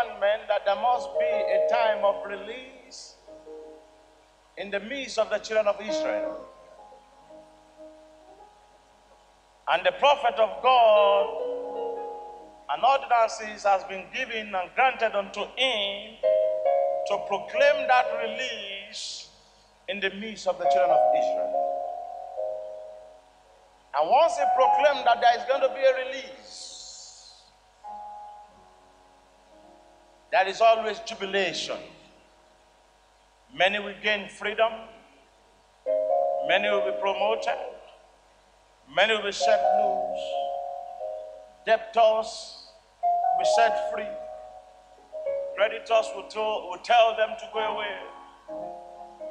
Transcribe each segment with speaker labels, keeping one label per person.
Speaker 1: commandment that there must be a time of release in the midst of the children of Israel. And the prophet of God, an ordinances has been given and granted unto him to proclaim that release in the midst of the children of Israel. And once he proclaimed that there is going to be a release, there is always jubilation. Many will gain freedom, many will be promoted, many will be set loose, debtors will be set free, creditors will tell, will tell them to go away.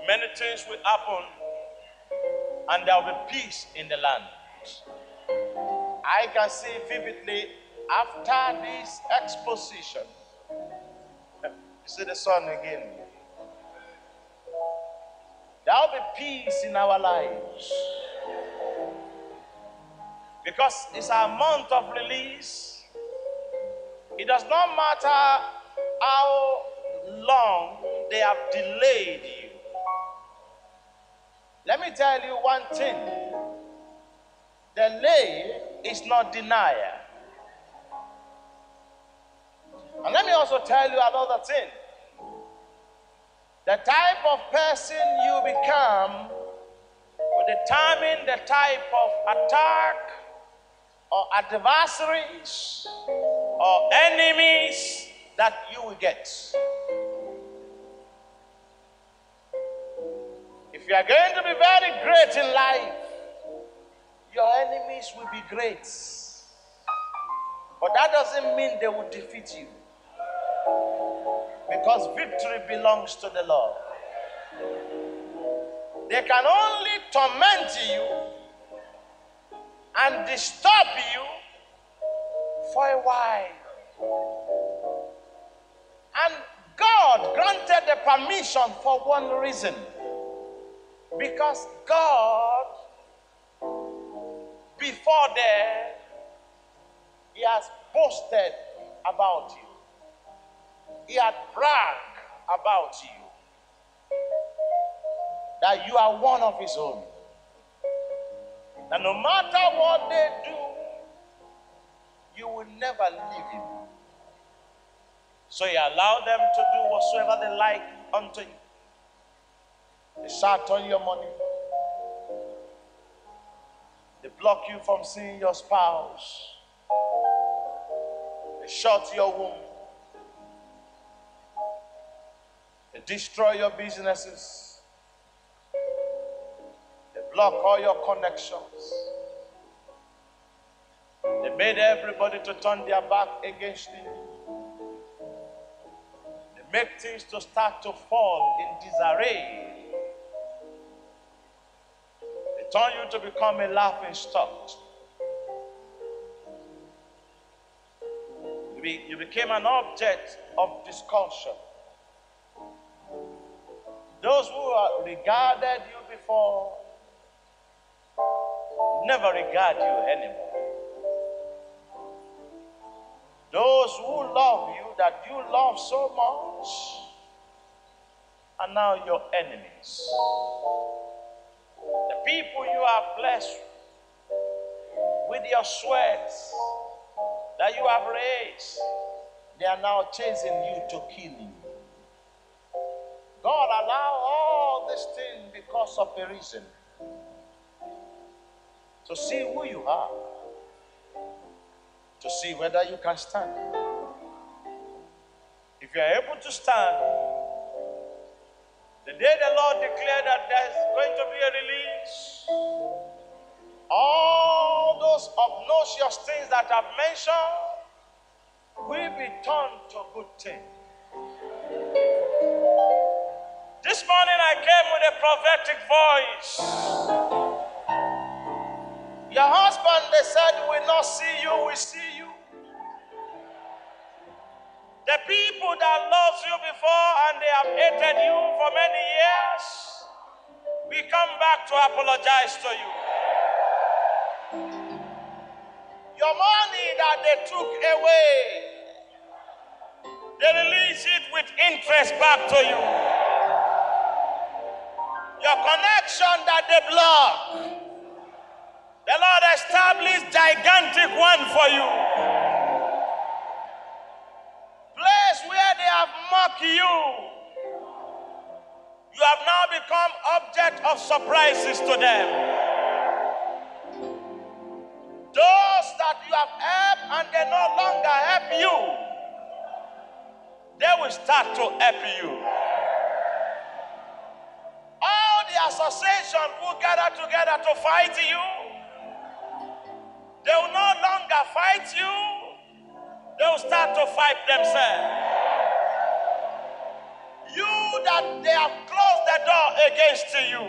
Speaker 1: Many things will happen, and there will be peace in the land. I can see vividly after this exposition. See the sun again. There will be peace in our lives. Because it's a month of release. It does not matter how long they have delayed you. Let me tell you one thing delay is not denial. And let me also tell you another thing. The type of person you become will determine the type of attack or adversaries or enemies that you will get. If you are going to be very great in life, your enemies will be great. But that doesn't mean they will defeat you. Because victory belongs to the Lord. They can only torment you and disturb you for a while. And God granted the permission for one reason. Because God, before there, He has boasted about you. He had bragged about you. That you are one of His own. That no matter what they do, you will never leave Him. So He allowed them to do whatsoever they like unto you. They sat on your money. They block you from seeing your spouse. They shut your womb. They destroy your businesses. They block all your connections. They made everybody to turn their back against you. They make things to start to fall in disarray. They turn you to become a laughing stock. You, became an object of discussion. Those who regarded you before never regard you anymore. Those who love you that you love so much are now your enemies. The people you are blessed with your sweat that you have raised, they are now chasing you to kill you. God allow all this thing because of a reason. To see who you are. To see whether you can stand. If you are able to stand, the day the Lord declared that there's going to be a release, all those obnoxious things that I've mentioned will be turned to good things. This morning I came with a prophetic voice. Your husband, they said, will not see you, we see you. The people that loved you before and they have hated you for many years, we come back to apologize to you. Your money that they took away, they release it with interest back to you. Your connection that they block, the Lord established gigantic one for you. Place where they have mocked you. You have now become object of surprises to them. Those that you have helped and they no longer help you, they will start to help you. Association who gather together to fight you, they will no longer fight you, they will start to fight themselves. You that they have closed the door against you,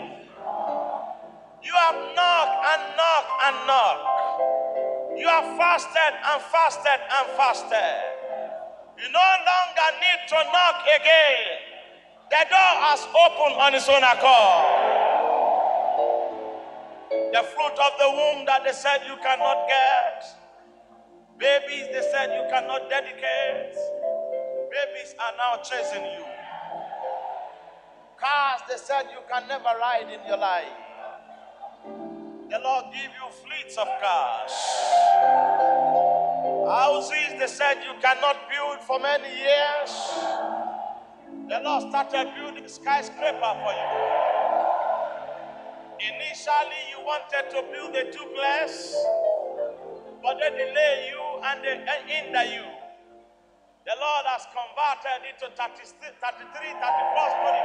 Speaker 1: you have knocked and knocked and knocked. You have fasted and fasted and fasted. You no longer need to knock again. The door has opened on its own accord. The fruit of the womb that they said you cannot get. Babies they said you cannot dedicate. Babies are now chasing you. Cars they said you can never ride in your life. The Lord give you fleets of cars. Houses they said you cannot build for many years. The Lord started building skyscraper for you. Initially, wanted to build a duplex, but they delay you and they uh, hinder you. The Lord has converted it to 33, 34 story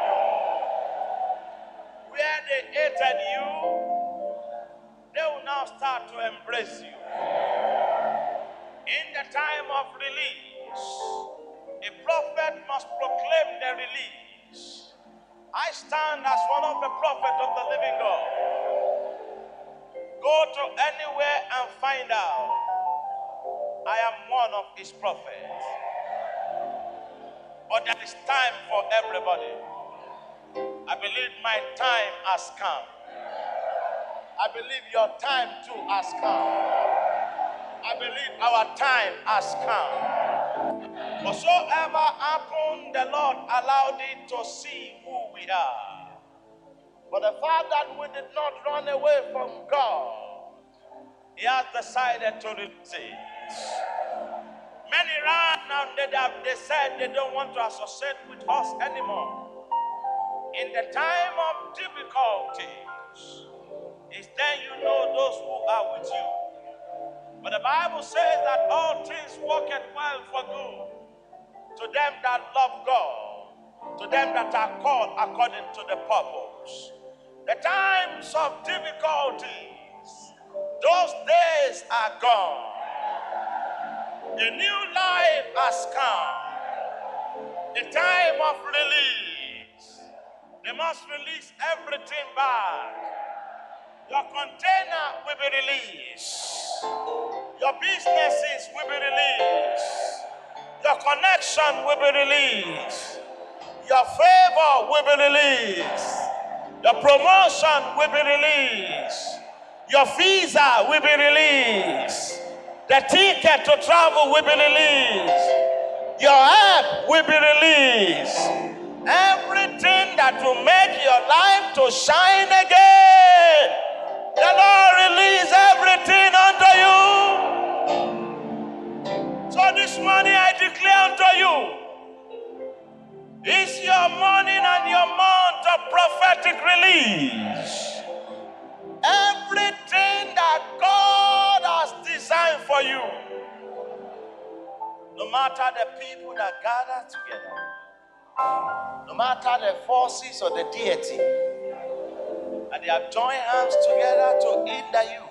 Speaker 1: Where they hated you, they will now start to embrace you. In the time of release, a prophet must proclaim the release. I stand as one of the prophets of the living God. Go to anywhere and find out. I am one of his prophets. But there is time for everybody. I believe my time has come. I believe your time too has come. I believe our time has come. Whatsoever happened, the Lord allowed it to see who we are. But the fact that we did not run away from God, He has decided to it. Many ran and they, have, they said they don't want to associate with us anymore. In the time of difficulties, it's then you know those who are with you. But the Bible says that all things work well for good to them that love God, to them that are called according to the purpose. The times of difficulties, those days are gone. A new life has come. The time of release. They must release everything back. Your container will be released. Your businesses will be released. Your connection will be released. Your favor will be released. Your promotion will be released. Your visa will be released. The ticket to travel will be released. Your app will be released. Everything that will make your life to shine again. The Lord release everything unto you. So this morning I declare unto you, it's your morning and your month of prophetic release. Everything that God has designed for you, no matter the people that gather together, no matter the forces or the deity, and they have joined hands together to hinder you.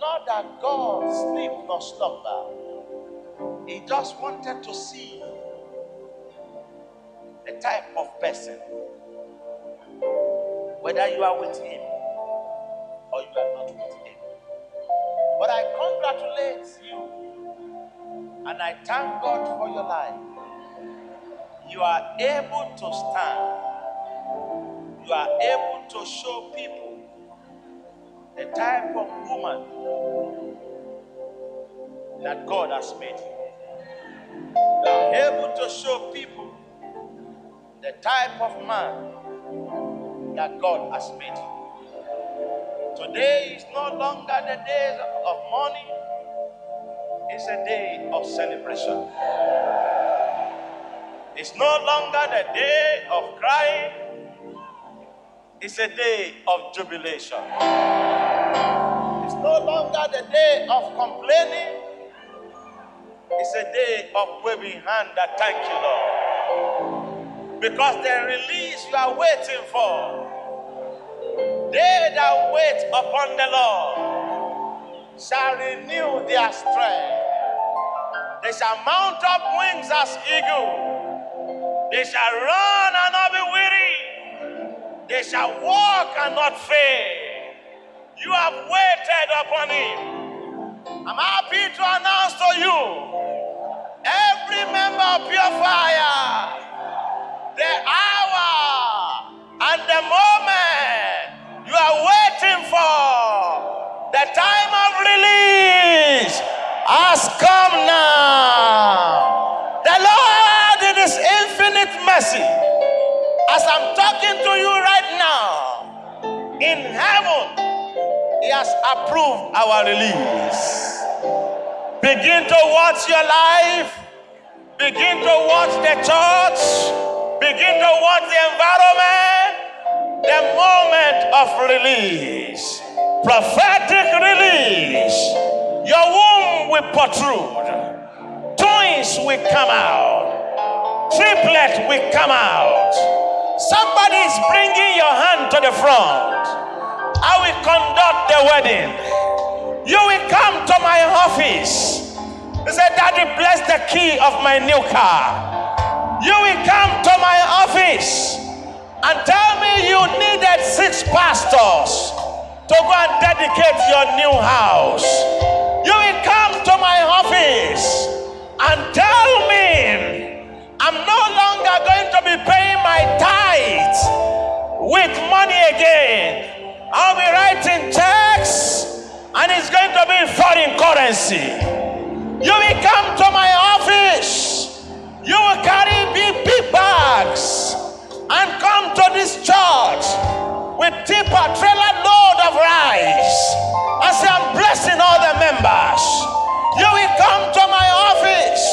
Speaker 1: Not that God sleep nor slumber. He just wanted to see the type of person, whether you are with him or you are not with him. But I congratulate you and I thank God for your life. You are able to stand, you are able to show people the type of woman that God has made you. You are able to show people the type of man that God has made you. Today is no longer the days of mourning, it's a day of celebration. It's no longer the day of crying, it's a day of jubilation. It's no longer the day of complaining, it's a day of waving hand that thank you, Lord. Because the release you are waiting for, they that wait upon the Lord shall renew their strength. They shall mount up wings as eagle. They shall run and not be weary. They shall walk and not fail. You have waited upon him. I'm happy to announce to you, every member of Pure Fire, has come now. The Lord, in His infinite mercy, as I'm talking to you right now, in heaven, He has approved our release. Begin to watch your life, begin to watch the church, begin to watch the environment, the moment of release, prophetic release. Your womb will protrude, twins will come out, triplet will come out. Somebody is bringing your hand to the front. I will conduct the wedding. You will come to my office. He said, Daddy, bless the key of my new car. You will come to my office and tell me you needed six pastors to go and dedicate your new house. You will come to my office and tell me I'm no longer going to be paying my tithe with money again. I'll be writing checks and it's going to be foreign currency. You will come to my office. You will carry big, big bags and come to this church with tipper trailer load of rice. I say I'm blessing all the members. You will come to my office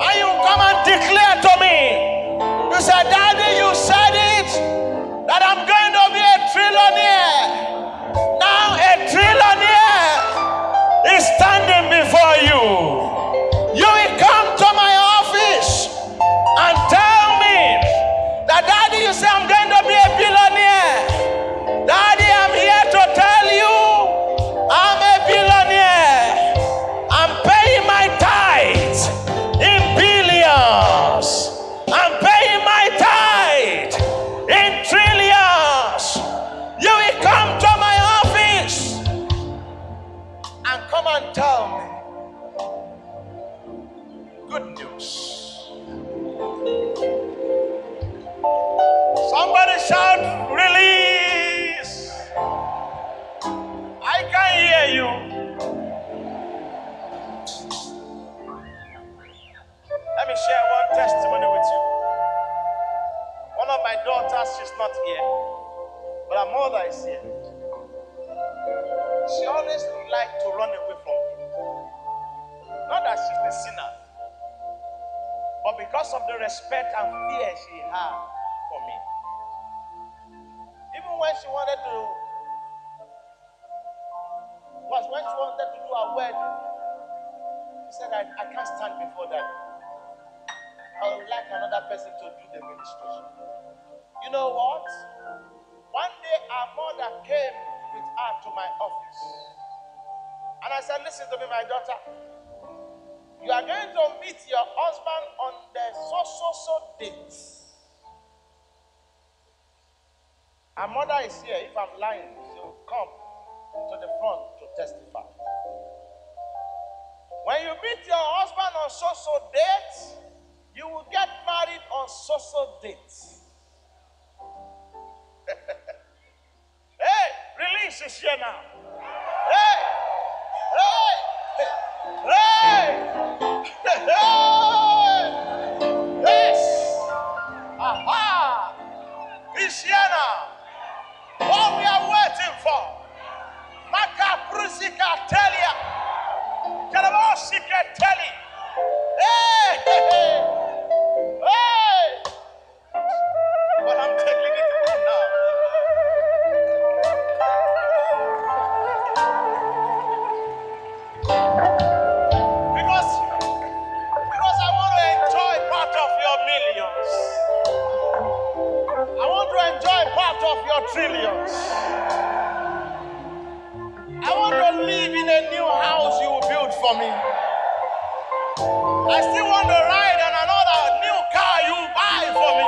Speaker 1: and you come and declare to me. You say, Daddy, you said it that I'm going to be a trillionaire. Now a trillionaire is standing before. You good news. Somebody shout my daughter. You are going to meet your husband on the so so so date. Our mother is here. If I'm lying, she will come to the front to testify. When you meet your husband on so so date, you will get married on so so date. hey, release is here now. Hey, hey, Hey! yes! Aha! Isiana! What we are waiting for? Hey! I still want to ride on another new car you buy for me.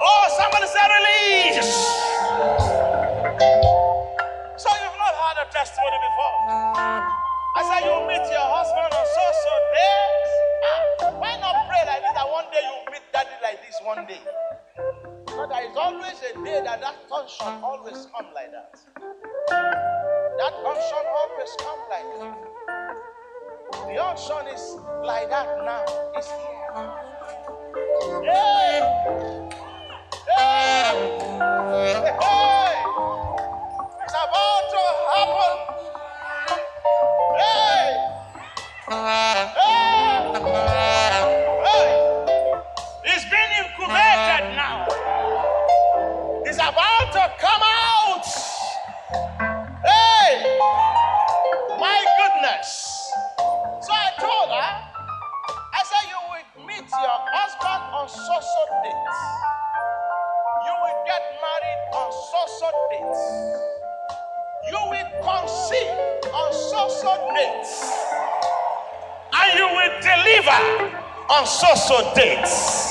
Speaker 1: Oh, somebody say release. So you've not had a testimony before. I said you meet your husband on so so function is like that now. It's here. Hey! Hey! on so so dates.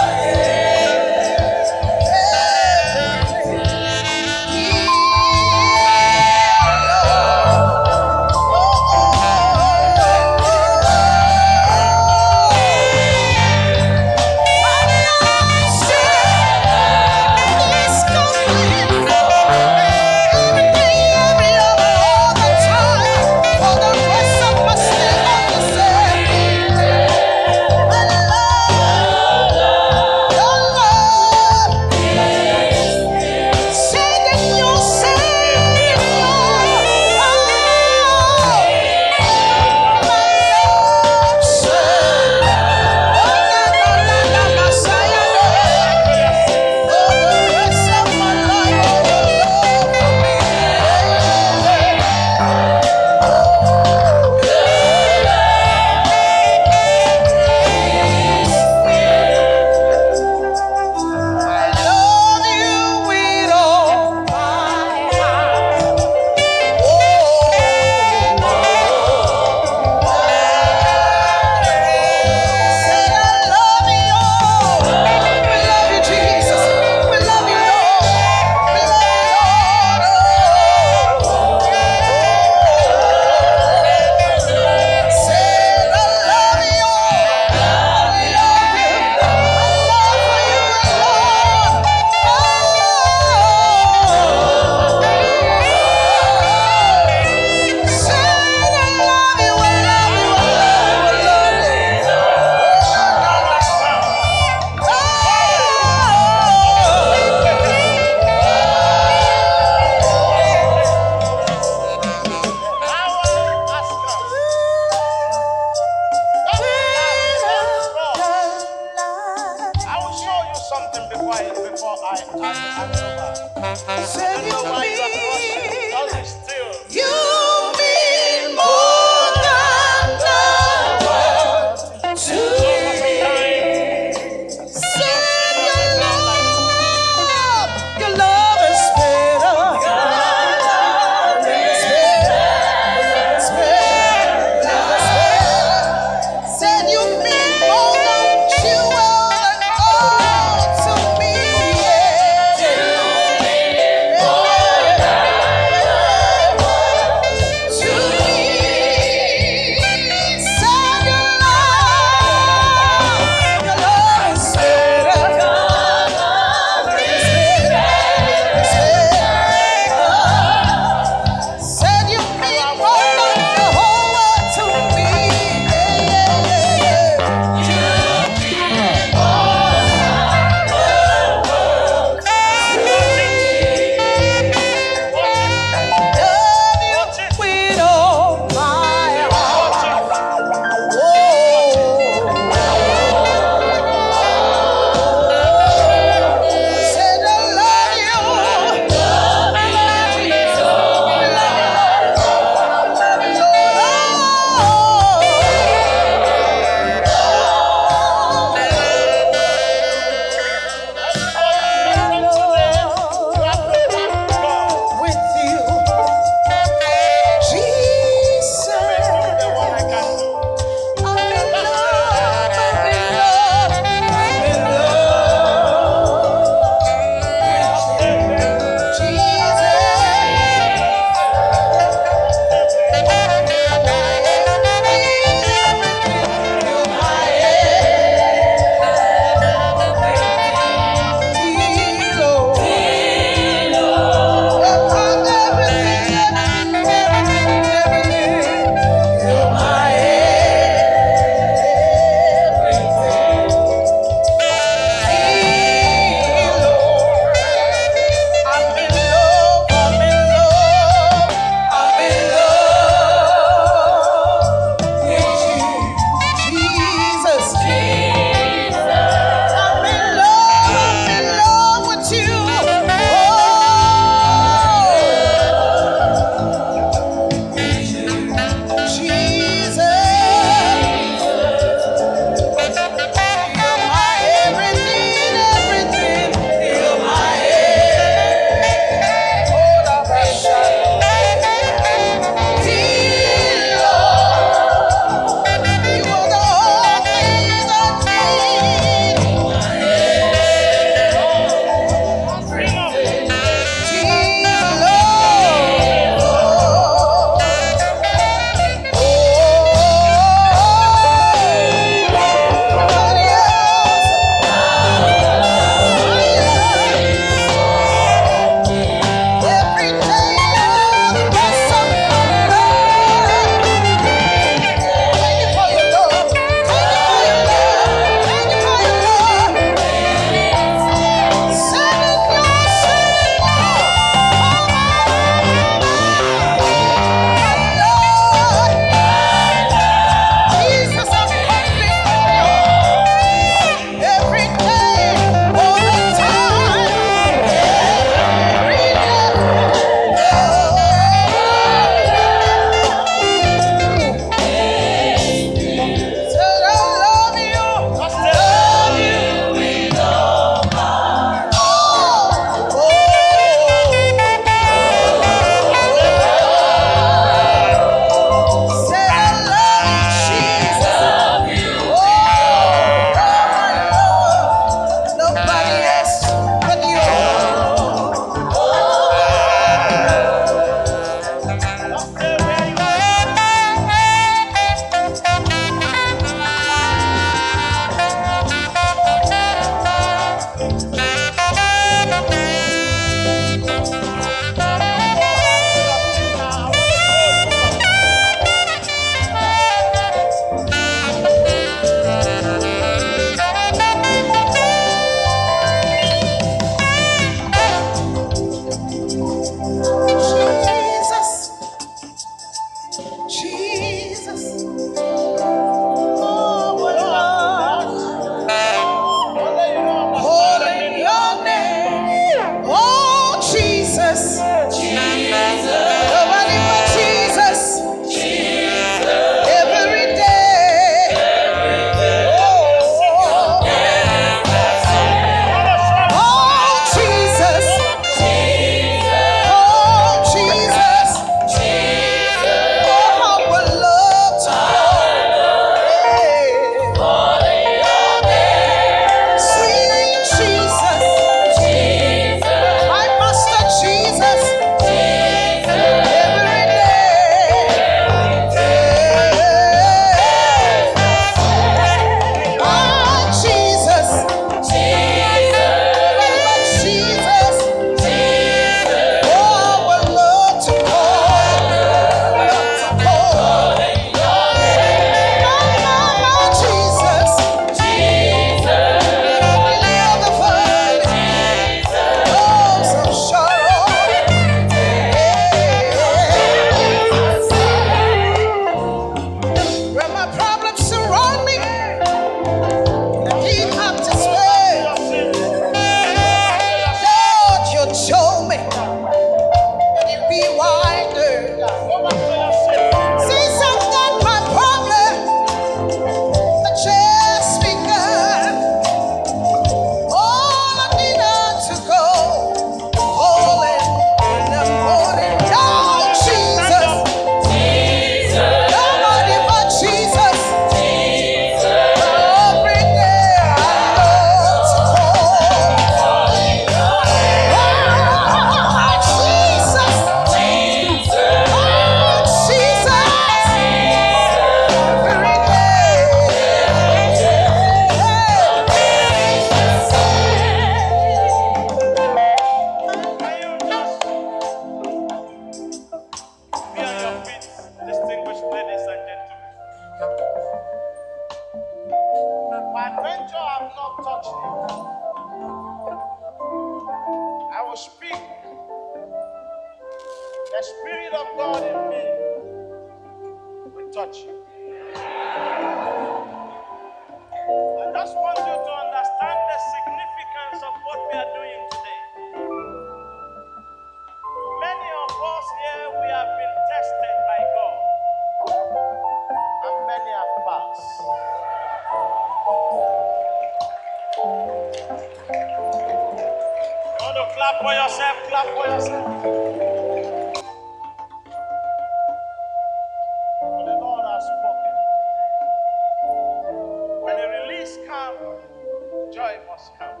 Speaker 1: joy must come.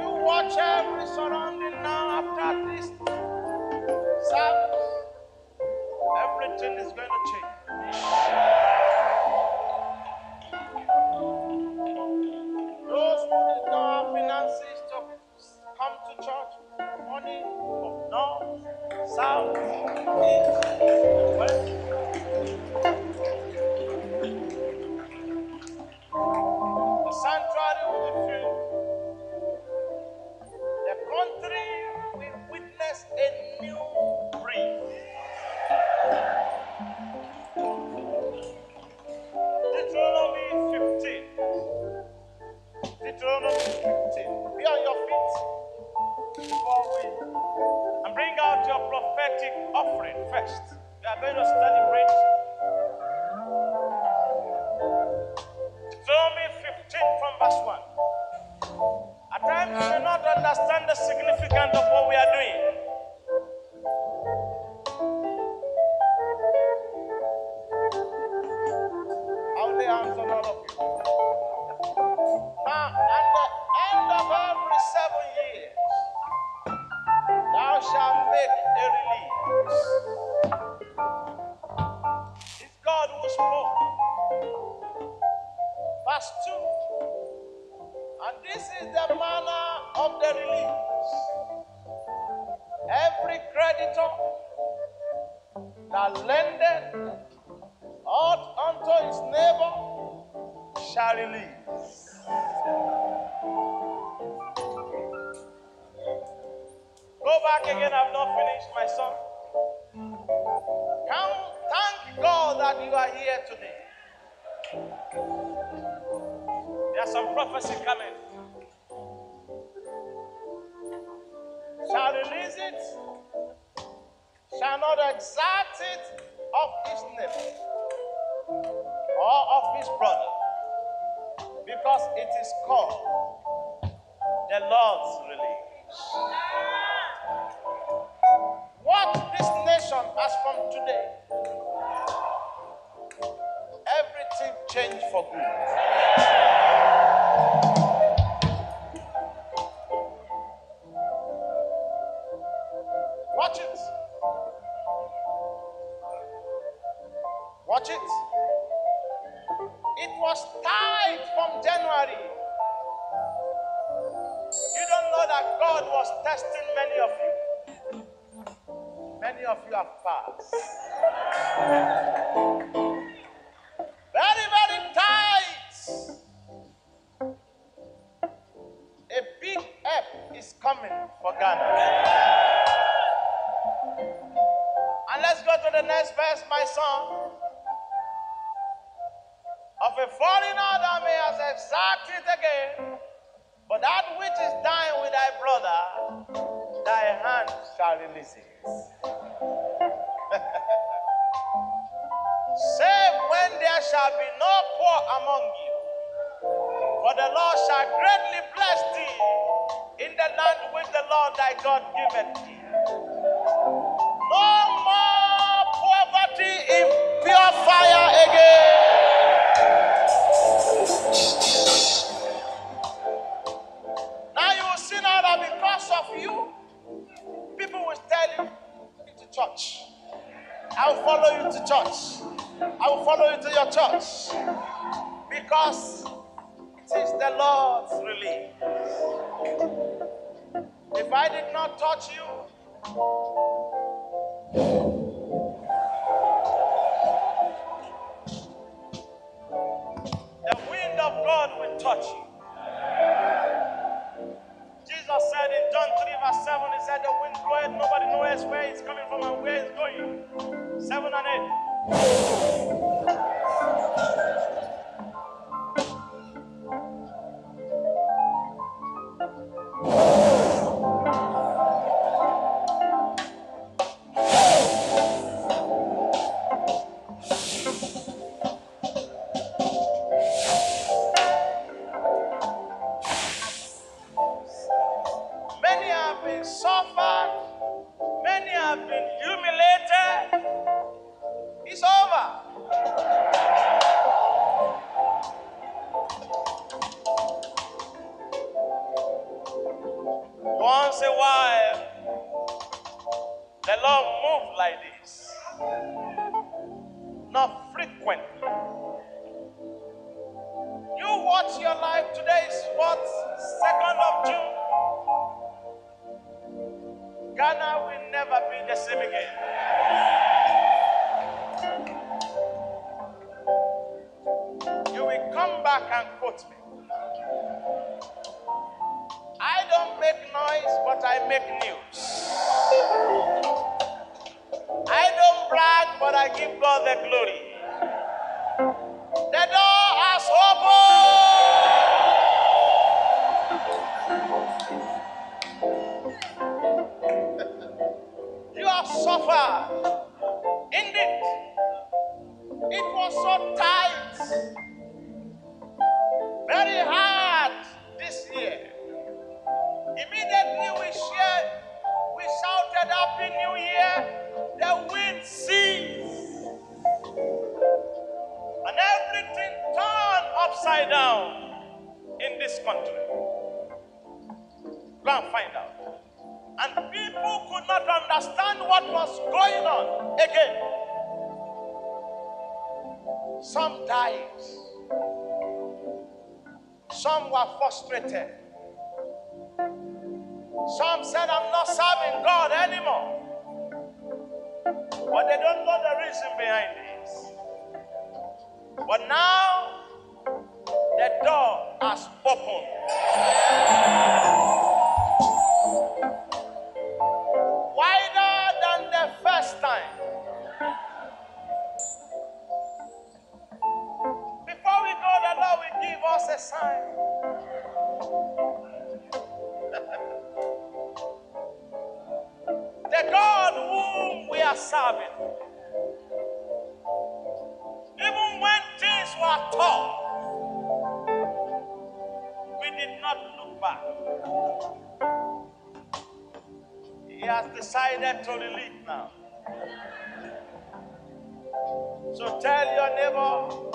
Speaker 1: You watch every surrounding now after this service. Everything is going to We are going to study French. church. I will follow you to your church because it is the Lord's release. If I did not touch you, the wind of God will touch you. Jesus said in 7, it said, The wind blowing. nobody knows where it's coming from and where it's going. 7 and 8. The Lord moves like this. Not frequently. You watch your life. Today is what? 2nd of June. Ghana will never be the same again. You will come back and quote me. I don't make noise, but I make news. Give Go and find out. And people could not understand what was going on again. Some died. Some were frustrated. Some said, I'm not serving God anymore. But they don't know the reason behind this. But now, the door has opened. A sign. the God whom we are serving. Even when things were tough, we did not look back. He has decided to release now. So tell your neighbor,